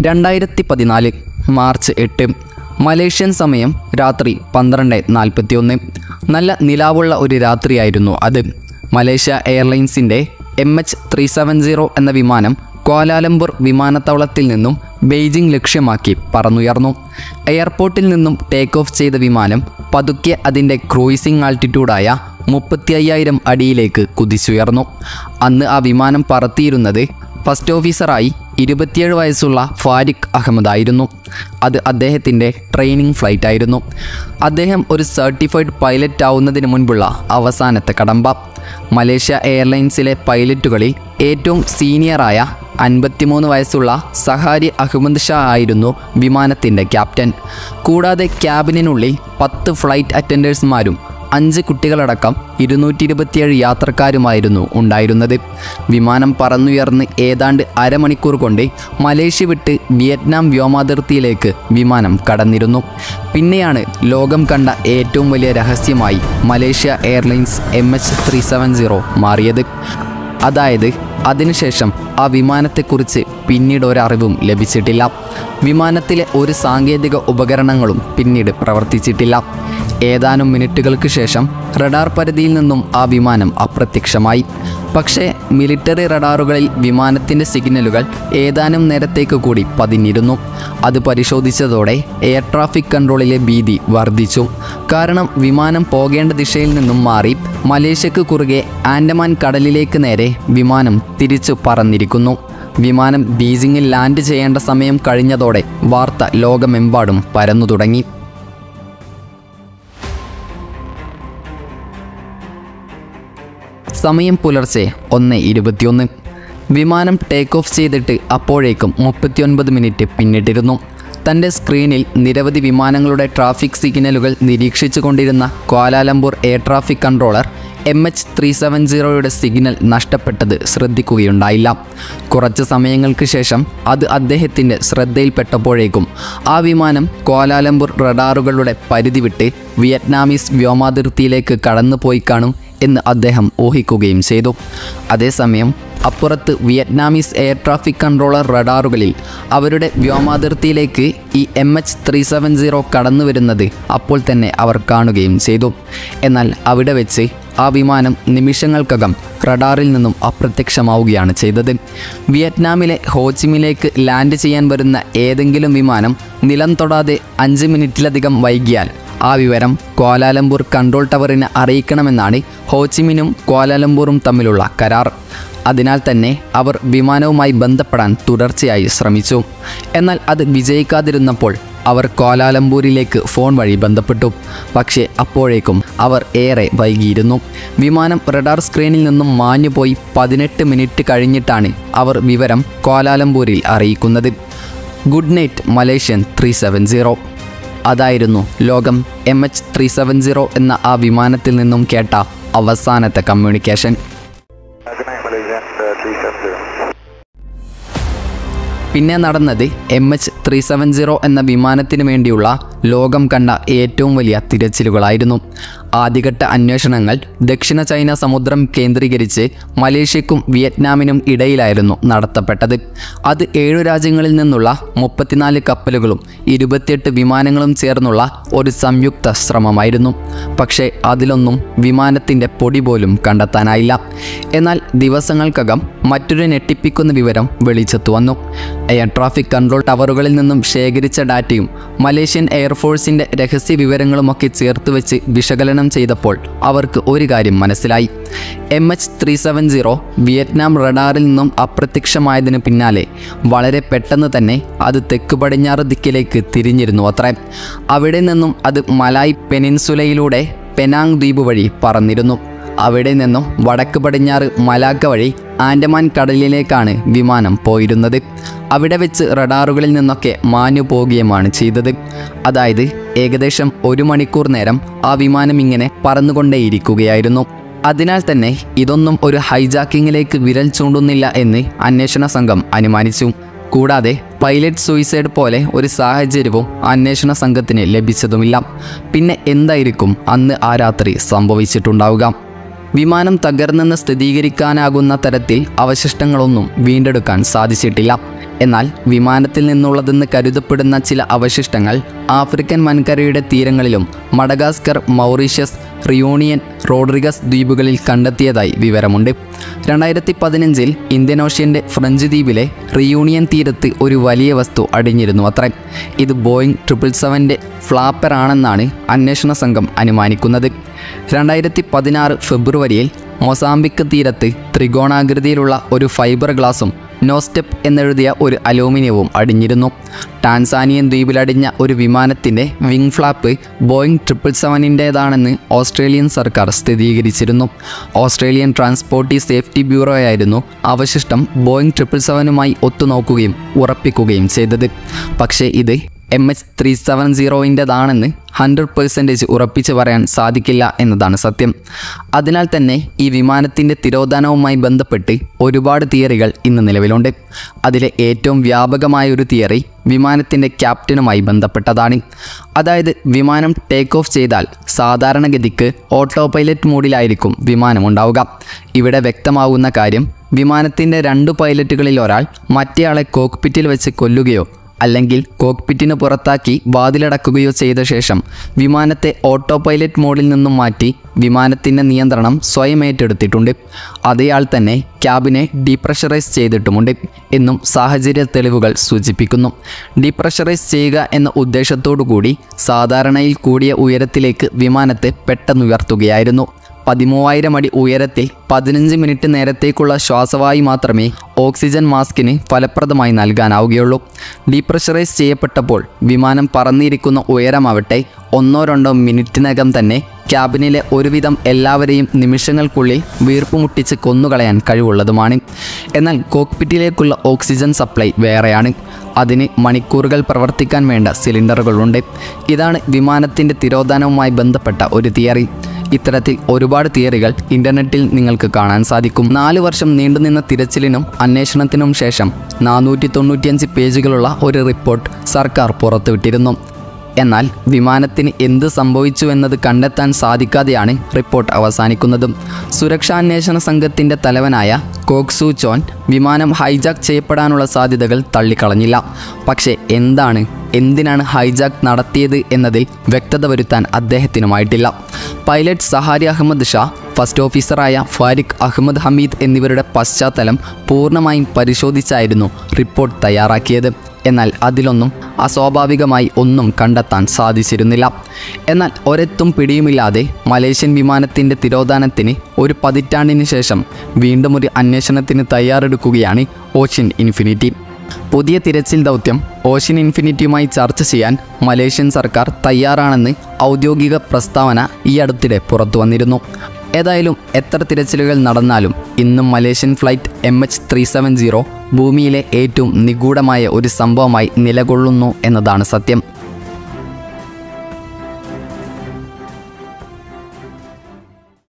രണ്ടായിരത്തി പതിനാല് മാർച്ച് എട്ട് മലേഷ്യൻ സമയം രാത്രി പന്ത്രണ്ട് നാൽപ്പത്തിയൊന്ന്. നല്ല നിലാവുള്ള ഒരു രാത്രിയായിരുന്നു അത്. Malaysia എയർലൈൻസിന്റെ M H three seven zero എന്ന വിമാനം ക്വാലാലംപൂർ വിമാനത്താവളത്തിൽ നിന്നും ബെയ്ജിംഗ് ലക്ഷ്യമാക്കി പറന്നുയർന്നു. എയർപോർട്ടിൽ നിന്നും ടേക്ക് ഓഫ് ചെയ്ത വിമാനം പതുക്കെ അതിന്റെ ക്രൂയിസിംഗ് ആൾട്ടിറ്റ്യൂഡായ മുപ്പത്തി അയ്യായിരം അടിയിലേക്ക് കുതിച്ചുയർന്നു. അന്ന് ആ വിമാനം പറത്തിയിരുന്നത് ഫസ്റ്റ് ഓഫീസറായി ഇരുപത്തിയേഴ് വയസ്സുള്ള ഫാരിഖ് അഹമ്മദായിരുന്നു. അത് അദ്ദേഹത്തിന്റെ ട്രെയിനിങ് ഫ്ലൈറ്റ് ആയിരുന്നു അദ്ദേഹം ഒരു സർട്ടിഫൈഡ് പൈലറ്റ് ആവുന്നതിന് മുൻപുള്ള അവസാനത്തെ കടമ്പ. മലേഷ്യ എയർലൈൻസിലെ പൈലറ്റുകളിൽ ഏറ്റവും സീനിയറായ അൻപത്തിമൂന്ന് വയസ്സുള്ള സഹാരി അഹമ്മദ് ഷാ ആയിരുന്നു വിമാനത്തിന്റെ ക്യാപ്റ്റൻ. കൂടാതെ ക്യാബിനുള്ളിൽ പത്ത് ഫ്ലൈറ്റ് അറ്റൻഡേഴ്സുമാരും അഞ്ച് കുട്ടികളടക്കം ഇരുന്നൂറ്റി ഇരുപത്തിയേഴ് യാത്രക്കാരുമായിരുന്നു ഉണ്ടായിരുന്നത്. വിമാനം പറന്നുയർന്ന് ഏതാണ്ട് അരമണിക്കൂർ കൊണ്ട് മലേഷ്യ വിട്ട് വിയറ്റ്നാം വ്യോമാതിർത്തിയിലേക്ക് വിമാനം കടന്നിരുന്നു. പിന്നെയാണ് ലോകം കണ്ട ഏറ്റവും വലിയ രഹസ്യമായി Malaysia Airlines M H three seven zero മാറിയത്. അതായത് അതിനുശേഷം ആ വിമാനത്തെക്കുറിച്ച് പിന്നീട് ഒരറിവും ലഭിച്ചിട്ടില്ല. വിമാനത്തിലെ ഒരു സാങ്കേതിക ഉപകരണങ്ങളും പിന്നീട് പ്രവർത്തിച്ചിട്ടില്ല. ഏതാനും മിനിറ്റുകൾക്ക് ശേഷം റഡാർ പരിധിയിൽ നിന്നും ആ വിമാനം അപ്രത്യക്ഷമായി. പക്ഷേ മിലിറ്ററി റഡാറുകളിൽ വിമാനത്തിന്റെ സിഗ്നലുകൾ ഏതാനും നേരത്തേക്ക് കൂടി പതിഞ്ഞിരുന്നു. അത് പരിശോധിച്ചതോടെ എയർ ട്രാഫിക് കൺട്രോളിലെ ഭീതി വർദ്ധിച്ചു. കാരണം വിമാനം പോകേണ്ട ദിശയിൽ നിന്നും മാറി മലേഷ്യക്ക് കുറുകെ ആൻഡമാൻ കടലിലേക്ക് നേരെ വിമാനം തിരിച്ചു പറന്നിരിക്കുന്നു. വിമാനം ബീജിങ്ങിൽ ലാൻഡ് ചെയ്യേണ്ട സമയം കഴിഞ്ഞതോടെ വാർത്ത ലോകമെമ്പാടും പരന്നു തുടങ്ങി സമയം പുലർച്ചെ ഒന്ന് ഇരുപത്തിയൊന്ന്. വിമാനം ടേക്ക് ഓഫ് ചെയ്തിട്ട് അപ്പോഴേക്കും മുപ്പത്തിയൊൻപത് മിനിറ്റ് പിന്നിട്ടിരുന്നു. തന്റെ സ്ക്രീനിൽ നിരവധി വിമാനങ്ങളുടെ ട്രാഫിക് സിഗ്നലുകൾ നിരീക്ഷിച്ചു കൊണ്ടിരുന്ന Kuala Lumpur air traffic controller M H three seven സീറോയുടെ signal നഷ്ടപ്പെട്ടത് ശ്രദ്ധിക്കുകയുണ്ടായില്ല. കുറച്ച് സമയങ്ങൾക്ക് ശേഷം അത് അദ്ദേഹത്തിന്റെ ശ്രദ്ധയിൽപ്പെട്ടപ്പോഴേക്കും ആ വിമാനം കോലാലംപൂർ റഡാറുകളുടെ പരിധി വിട്ട് വിയറ്റ്നാമീസ് വ്യോമാതിർത്തിയിലേക്ക് കടന്നുപോയി കാണും എന്ന് അദ്ദേഹം ഊഹിക്കുകയും ചെയ്തു. അതേസമയം അപ്പുറത്ത് വിയറ്റ്നാമീസ് എയർ ട്രാഫിക് കൺട്രോളർ റഡാറുകളിൽ അവരുടെ വ്യോമാതിർത്തിയിലേക്ക് ഈ M H three seven zero കടന്നു വരുന്നത് അപ്പോൾ തന്നെ അവർ കാണുകയും ചെയ്തു. എന്നാൽ അവിടെ വെച്ച് ആ വിമാനം നിമിഷങ്ങൾക്കകം റഡാറിൽ നിന്നും അപ്രത്യക്ഷമാവുകയാണ് ചെയ്തത്. വിയറ്റ്നാമിലെ ഹോച്ചിമിലേക്ക് ലാൻഡ് ചെയ്യാൻ വരുന്ന ഏതെങ്കിലും വിമാനം നിലം തൊടാതെ അഞ്ച് മിനിറ്റിലധികം വൈകിയാൽ ആ വിവരം കോലാലംപൂർ കൺട്രോൾ ടവറിനെ അറിയിക്കണമെന്നാണ് ഹോച്ചിമിനും ക്വാലാലംപൂറും തമ്മിലുള്ള കരാർ. അതിനാൽ തന്നെ അവർ വിമാനവുമായി ബന്ധപ്പെടാൻ തുടർച്ചയായി ശ്രമിച്ചു. എന്നാൽ അത് വിജയിക്കാതിരുന്നപ്പോൾ അവർ കോലാലംപൂരിലേക്ക് ഫോൺ വഴി ബന്ധപ്പെട്ടു. പക്ഷേ അപ്പോഴേക്കും അവർ ഏറെ വൈകിയിരുന്നു. വിമാനം റഡാർ സ്ക്രീനിൽ നിന്നും മാഞ്ഞുപോയി പതിനെട്ട് മിനിറ്റ് കഴിഞ്ഞിട്ടാണ് അവർ വിവരം കോലാലംപൂരിൽ അറിയിക്കുന്നത്. Good night Malaysian three seven zero. അതായിരുന്നു ലോകം M H three seven zero എന്ന ആ വിമാനത്തിൽ നിന്നും കേട്ട അവസാനത്തെ കമ്മ്യൂണിക്കേഷൻ. പിന്നെ നടന്നത് M H three seven zero എന്ന വിമാനത്തിന് വേണ്ടിയുള്ള ലോകം കണ്ട ഏറ്റവും വലിയ തിരച്ചിലുകളായിരുന്നു. ആദ്യഘട്ട അന്വേഷണങ്ങൾ ദക്ഷിണ ചൈന സമുദ്രം കേന്ദ്രീകരിച്ച് മലേഷ്യക്കും വിയറ്റ്നാമിനും ഇടയിലായിരുന്നു നടത്തപ്പെട്ടത്. അത് ഏഴു രാജ്യങ്ങളിൽ നിന്നുള്ള മുപ്പത്തിനാല് കപ്പലുകളും ഇരുപത്തിയെട്ട് വിമാനങ്ങളും ചേർന്നുള്ള ഒരു സംയുക്ത ശ്രമമായിരുന്നു. പക്ഷേ അതിലൊന്നും വിമാനത്തിന്റെ പൊടി പോലും കണ്ടെത്താനായില്ല. എന്നാൽ ദിവസങ്ങൾക്കകം മറ്റൊരു ഞെട്ടിപ്പിക്കുന്ന വിവരം വെളിച്ചത്തു വന്നു. എയർ ട്രാഫിക് കൺട്രോൾ ടവറുകളിൽ നിന്നും ശേഖരിച്ച ഡാറ്റയും മലേഷ്യൻ എയർഫോഴ്സിന്റെ രഹസ്യ വിവരങ്ങളുമൊക്കെ ചേർത്ത് വെച്ച് വിശകലനം ചെയ്തപ്പോൾ അവർക്ക് ഒരു കാര്യം മനസ്സിലായി. M H three seven zero Vietnam റഡാറിൽ നിന്നും അപ്രത്യക്ഷമായതിനു പിന്നാലെ വളരെ പെട്ടെന്ന് തന്നെ അത് തെക്ക് പടിഞ്ഞാറ് ദിക്കിലേക്ക് തിരിഞ്ഞിരുന്നു അത്രേ. അവിടെ നിന്നും അത് മലായ് പെനിൻസുലയിലൂടെ പെനാങ് ദ്വീപ് വഴി പറന്നിരുന്നു. അവിടെ നിന്നും വടക്ക് പടിഞ്ഞാറ് മലാക്ക വഴി ആൻഡമാൻ കടലിലേക്കാണ് വിമാനം പോയിരുന്നത്. അവിടെ വെച്ച് റഡാറുകളിൽ നിന്നൊക്കെ മാഞ്ഞു പോവുകയുമാണ് ചെയ്തത്. അതായത് ഏകദേശം ഒരു മണിക്കൂർ നേരം ആ വിമാനം ഇങ്ങനെ പറന്നുകൊണ്ടേയിരിക്കുകയായിരുന്നു. അതിനാൽ തന്നെ ഇതൊന്നും ഒരു ഹൈജാക്കിങ്ങിലേക്ക് വിരൽ ചൂണ്ടുന്നില്ല എന്ന് അന്വേഷണ സംഘം അനുമാനിച്ചു. കൂടാതെ പൈലറ്റ് സൂയിസൈഡ് പോലെ ഒരു സാഹചര്യവും അന്വേഷണ സംഘത്തിന് ലഭിച്ചതുമില്ല. പിന്നെ എന്തായിരിക്കും അന്ന് ആ രാത്രി സംഭവിച്ചിട്ടുണ്ടാവുക? വിമാനം തകർന്നെന്ന് സ്ഥിരീകരിക്കാനാകുന്ന തരത്തിൽ അവശിഷ്ടങ്ങളൊന്നും വീണ്ടെടുക്കാൻ സാധിച്ചിട്ടില്ല. എന്നാൽ വിമാനത്തിൽ നിന്നുള്ളതെന്ന് കരുതപ്പെടുന്ന ചില അവശിഷ്ടങ്ങൾ ആഫ്രിക്കൻ വൻകരയുടെ തീരങ്ങളിലും മഡഗാസ്കർ മൗറീഷ്യസ് റിയൂണിയൻ റോഡ്രിഗസ് ദ്വീപുകളിൽ കണ്ടെത്തിയതായി വിവരമുണ്ട്. രണ്ടായിരത്തി പതിനഞ്ചിൽ ഇന്ത്യൻ ഓഷ്യന്റെ ഫ്രഞ്ച് ദ്വീപിലെ റിയൂണിയൻ തീരത്ത് ഒരു വലിയ വസ്തു അടിഞ്ഞിരുന്നു അത്രേ. ഇത് ബോയിങ് ട്രിപ്പിൾ സെവന്റെ ഫ്ലാപ്പറാണെന്നാണ് അന്വേഷണ സംഘം അനുമാനിക്കുന്നത്. രണ്ടായിരത്തി പതിനാറ് ഫെബ്രുവരിയിൽ മൊസാംബിക് തീരത്ത് ത്രികോണാകൃതിയിലുള്ള ഒരു ഫൈബർ ഗ്ലാസും നോ സ്റ്റെപ്പ് എന്നെഴുതിയ ഒരു അലൂമിനിയവും അടിഞ്ഞിരുന്നു. ടാൻസാനിയൻ ദ്വീപിലടിഞ്ഞ ഒരു വിമാനത്തിന്റെ വിങ് ഫ്ലാപ്പ് ബോയിങ് ട്രിപ്പിൾ സെവനിന്റേതാണെന്ന് ഓസ്ട്രേലിയൻ സർക്കാർ സ്ഥിരീകരിച്ചിരുന്നു. ഓസ്ട്രേലിയൻ ട്രാൻസ്പോർട്ടി സേഫ്റ്റി ബ്യൂറോ ആയിരുന്നു അവശിഷ്ടം ബോയിങ് ട്രിപ്പിൾ സെവനുമായി ഒത്തുനോക്കുകയും ഉറപ്പിക്കുകയും ചെയ്തത്. പക്ഷേ ഇത് എം എച്ച് ത്രീ സെവൻ സീറോയിന്റെതാണെന്ന് ഹൺഡ്രഡ് പെർസെന്റേജ് ഉറപ്പിച്ച് പറയാൻ സാധിക്കില്ല എന്നതാണ് സത്യം. അതിനാൽ തന്നെ ഈ വിമാനത്തിന്റെ തിരോധാനവുമായി ബന്ധപ്പെട്ട് ഒരുപാട് തിയറികൾ ഇന്ന് നിലവിലുണ്ട്. അതിലെ ഏറ്റവും വ്യാപകമായ ഒരു തിയറി വിമാനത്തിന്റെ ക്യാപ്റ്റനുമായി ബന്ധപ്പെട്ടതാണ്. അതായത് വിമാനം ടേക്ക് ഓഫ് ചെയ്താൽ സാധാരണഗതിക്ക് ഓട്ടോ പൈലറ്റ് മോഡിലായിരിക്കും വിമാനം ഉണ്ടാവുക. ഇവിടെ വ്യക്തമാകുന്ന കാര്യം വിമാനത്തിന്റെ രണ്ട് പൈലറ്റുകളിൽ ഒരാൾ മറ്റേയാളെ കോക്പിറ്റിൽ വെച്ച് കൊല്ലുകയോ അല്ലെങ്കിൽ കോക്പിറ്റിന് പുറത്താക്കി വാതിലടക്കുകയോ ചെയ്ത ശേഷം വിമാനത്തെ ഓട്ടോ പൈലറ്റ് മോഡിൽ നിന്നും മാറ്റി വിമാനത്തിന്റെ നിയന്ത്രണം സ്വയം ഏറ്റെടുത്തിട്ടുണ്ട്. അതേയാൾ തന്നെ ക്യാബിനെ ഡീപ്രഷറൈസ് ചെയ്തിട്ടുമുണ്ട് എന്നും സാഹചര്യ തെളിവുകൾ സൂചിപ്പിക്കുന്നു. ഡീപ്രഷറൈസ് ചെയ്യുക എന്ന ഉദ്ദേശത്തോടു കൂടി സാധാരണയിൽ കൂടിയ ഉയരത്തിലേക്ക് വിമാനത്തെ പെട്ടെന്നുയർത്തുകയായിരുന്നു. പതിമൂവായിരം അടി ഉയരത്തിൽ പതിനഞ്ച് മിനിറ്റ് നേരത്തേക്കുള്ള ശ്വാസവായു മാത്രമേ ഓക്സിജൻ മാസ്കിന് ഫലപ്രദമായി നൽകാനാവുകയുള്ളൂ. ഡീപ്രഷറൈസ് ചെയ്യപ്പെട്ടപ്പോൾ വിമാനം പറന്നിരിക്കുന്ന ഉയരമാവട്ടെ ഒന്നോ രണ്ടോ മിനിറ്റിനകം തന്നെ ക്യാബിനിലെ ഒരുവിധം എല്ലാവരെയും നിമിഷങ്ങൾക്കുള്ളിൽ വീർപ്പുമുട്ടിച്ച് കൊന്നുകളയാൻ കഴിവുള്ളതുമാണ്. എന്നാൽ കോക്പിറ്റിലേക്കുള്ള ഓക്സിജൻ സപ്ലൈ വേറെയാണ്. അതിന് മണിക്കൂറുകൾ പ്രവർത്തിക്കാൻ വേണ്ട സിലിണ്ടറുകളുണ്ട്. ഇതാണ് വിമാനത്തിന്റെ തിരോധാനവുമായി ബന്ധപ്പെട്ട ഒരു തിയറി. ഇത്തരത്തിൽ ഒരുപാട് തിയറികൾ ഇന്റർനെറ്റിൽ നിങ്ങൾക്ക് കാണാൻ സാധിക്കും. നാല് വർഷം നീണ്ടുനിന്ന തിരച്ചിലിനും അന്വേഷണത്തിനും ശേഷം നാനൂറ്റി തൊണ്ണൂറ്റിയഞ്ച് പേജുകളുള്ള ഒരു റിപ്പോർട്ട് സർക്കാർ പുറത്തുവിട്ടിരുന്നു. എന്നാൽ വിമാനത്തിന് എന്ത് സംഭവിച്ചു എന്നത് കണ്ടെത്താൻ സാധിക്കാതെയാണ് റിപ്പോർട്ട് അവസാനിക്കുന്നതും. സുരക്ഷാന്വേഷണ സംഘത്തിന്റെ തലവനായ കോക്സു ചോൻ വിമാനം ഹൈജാക്ക് ചെയ്യപ്പെടാനുള്ള സാധ്യതകൾ തള്ളിക്കളഞ്ഞില്ല. പക്ഷേ എന്താണ് എന്തിനാണ് ഹൈജാക്ക് നടത്തിയത് എന്നതിൽ വ്യക്തത വരുത്താൻ അദ്ദേഹത്തിനുമായിട്ടില്ല. Pilot Zaharie Ahmad Shah first ഓഫീസറായ ഫാരിഖ് അഹമ്മദ് ഹമീദ് എന്നിവരുടെ പശ്ചാത്തലം പൂർണമായും പരിശോധിച്ചായിരുന്നു റിപ്പോർട്ട് തയ്യാറാക്കിയത്. എന്നാൽ അതിലൊന്നും അസ്വാഭാവികമായി ഒന്നും കണ്ടെത്താൻ സാധിച്ചിരുന്നില്ല. എന്നാൽ ഒരെത്തും പിടിയുമില്ലാതെ മലേഷ്യൻ വിമാനത്തിന്റെ തിരോധാനത്തിന് ഒരു പതിറ്റാണ്ടിന് ശേഷം വീണ്ടും ഒരു അന്വേഷണത്തിന് തയ്യാറെടുക്കുകയാണ് ഓഷ്യൻ ഇൻഫിനിറ്റി. പുതിയ തിരച്ചിൽ ദൗത്യം ഓഷ്യൻ ഇൻഫിനിറ്റിയുമായി ചർച്ച ചെയ്യാൻ മലേഷ്യൻ സർക്കാർ തയ്യാറാണെന്ന് ഔദ്യോഗിക പ്രസ്താവന ഈ അടുത്തിടെ പുറത്തു വന്നിരുന്നു. ഏതായാലും എത്ര തിരച്ചിലുകൾ നടന്നാലും ഇന്നും Malaysian flight M H three seven zero ഭൂമിയിലെ ഏറ്റവും നിഗൂഢമായ ഒരു സംഭവമായി നിലകൊള്ളുന്നു എന്നതാണ് സത്യം.